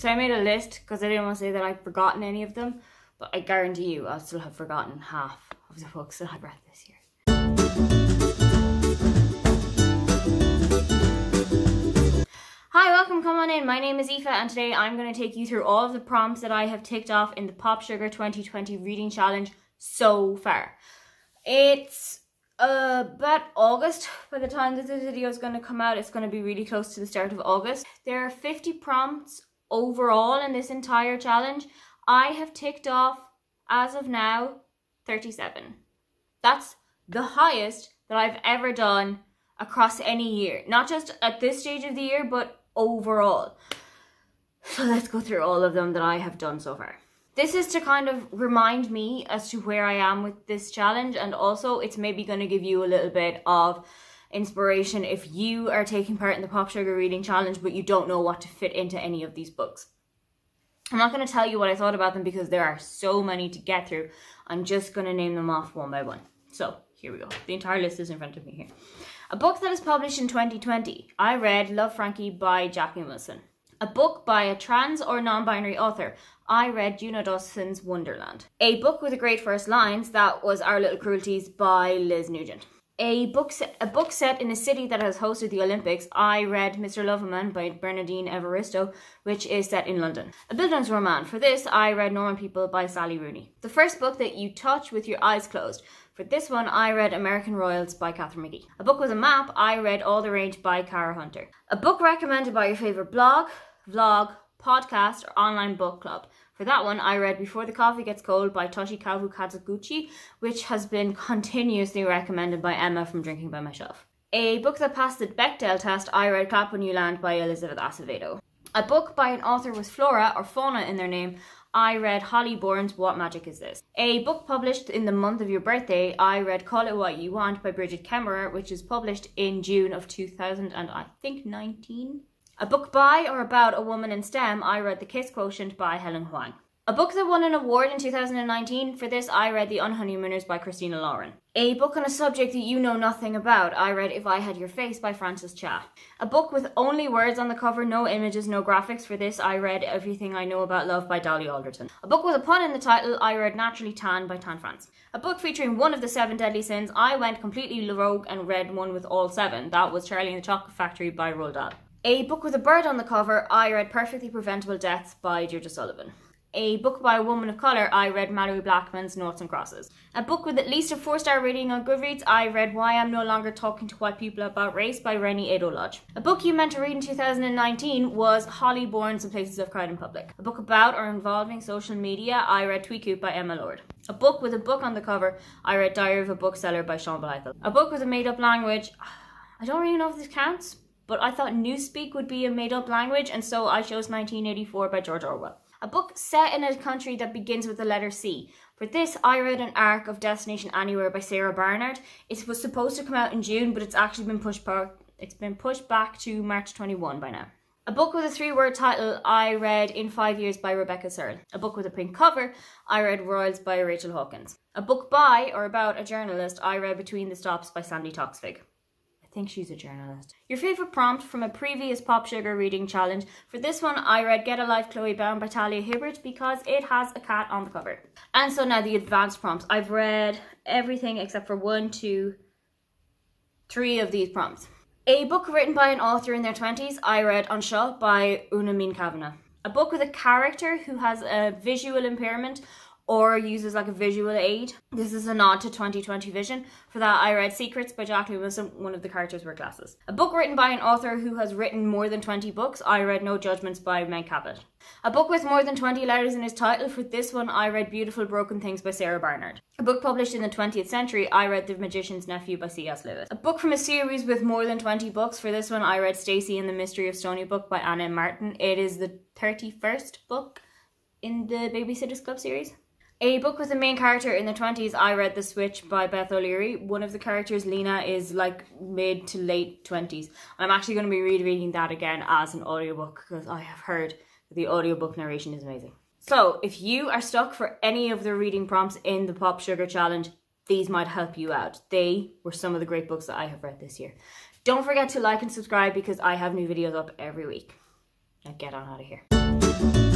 So I made a list because I didn't want to say that I've forgotten any of them, but I guarantee you I'll still have forgotten half of the books that I've read this year. Hi, welcome, come on in. My name is Aoife and today I'm going to take you through all of the prompts that I have ticked off in the Pop Sugar 2020 Reading Challenge so far. It's uh, about August by the time that this video is going to come out. It's going to be really close to the start of August. There are 50 prompts overall in this entire challenge, I have ticked off, as of now, 37. That's the highest that I've ever done across any year. Not just at this stage of the year, but overall. So let's go through all of them that I have done so far. This is to kind of remind me as to where I am with this challenge and also it's maybe going to give you a little bit of inspiration if you are taking part in the Pop Sugar Reading Challenge but you don't know what to fit into any of these books. I'm not going to tell you what I thought about them because there are so many to get through. I'm just going to name them off one by one. So here we go. The entire list is in front of me here. A book that is published in 2020. I read Love Frankie by Jackie Wilson. A book by a trans or non-binary author. I read Juno Dawson's Wonderland. A book with a great first lines. That was Our Little Cruelties by Liz Nugent a book set, a book set in a city that has hosted the Olympics. I read Mr. Loverman by Bernardine Evaristo, which is set in London. A Bildungsroman. For this, I read Normal People by Sally Rooney. The first book that you touch with your eyes closed. For this one, I read American Royals by Katharine McGee. A book with a map, I read All the Rage by Cara Hunter. A book recommended by your favourite blog, vlog, podcast, or online book club. For that one, I read Before the Coffee Gets Cold by Toshikazu Kawaguchi, which has been continuously recommended by Emma from Drinking by My Shelf. A book that passed the Bechdel test, I read Clap When You Land by Elizabeth Acevedo. A book by an author with flora or fauna in their name, I read Holly Bourne's What Magic Is This? A book published in the month of your birthday, I read Call It What You Want by Brigid Kemmerer, which is published in June of 2000 and I think 19. A book by or about a woman in STEM, I read The Kiss Quotient by Helen Hoang. A book that won an award in 2019, for this I read The Unhoneymooners by Christina Lauren. A book on a subject that you know nothing about, I read If I Had Your Face by Frances Cha. A book with only words on the cover, no images, no graphics, for this I read Everything I Know About Love by Dolly Alderton. A book with a pun in the title, I read Naturally Tan by Tan France. A book featuring one of the seven deadly sins, I went completely rogue and read one with all seven. That was Charlie and the Chocolate Factory by Roald Dahl. A book with a bird on the cover, I read Perfectly Preventable Deaths by Deirdre Sullivan. A book by a woman of colour, I read Malorie Blackman's Noughts and Crosses. A book with at least a four star rating on Goodreads, I read Why I'm No Longer Talking to White People About Race by Reni Eddo-Lodge. A book you meant to read in 2019 was Holly Bourne's The Places I've Cried in Public. A book about or involving social media, I read Tweet Cute by Emma Lord. A book with a book on the cover, I read Diary of a Bookseller by Shaun Bythell. A book with a made up language, I don't really know if this counts, but I thought Newspeak would be a made up language, and so I chose 1984 by George Orwell. A book set in a country that begins with the letter C. For this, I read an arc of Destination Anywhere by Sarah Barnard. It was supposed to come out in June, but it's actually been pushed back. It's been pushed back to March 21 by now. A book with a three-word title I read In Five Years by Rebecca Serle. A book with a pink cover I read Royals by Rachel Hawkins. A book by or about a journalist I read Between the Stops by Sandi Toksvig think she's a journalist. Your favourite prompt from a previous Pop Sugar reading challenge. For this one, I read Get a Life Chloe Brown by Talia Hibbert because it has a cat on the cover. And so now the advanced prompts. I've read everything except for one, two, three of these prompts. A book written by an author in their 20s, I read Anseo by Úna-Minh Kavanagh. A book with a character who has a visual impairment or uses like a visual aid. This is a nod to 2020 vision. For that, I read Secrets by Jacqueline Wilson. One of the characters were glasses. A book written by an author who has written more than 20 books. I read No Judgments by Meg Cabot. A book with more than 20 letters in its title. For this one, I read Beautiful Broken Things by Sarah Barnard. A book published in the 20th century, I read The Magician's Nephew by C.S. Lewis. A book from a series with more than 20 books. For this one, I read Stacey and the Mystery of Stoneybrook by Anna Martin. It is the 31st book in the Babysitters Club series. A book with the main character in the 20s, I read The Switch by Beth O'Leary. One of the characters, Leena, is like mid to late 20s. I'm actually going to be rereading that again as an audiobook because I have heard that the audiobook narration is amazing. So, if you are stuck for any of the reading prompts in the Pop Sugar Challenge, these might help you out. They were some of the great books that I have read this year. Don't forget to like and subscribe because I have new videos up every week. Now get on out of here.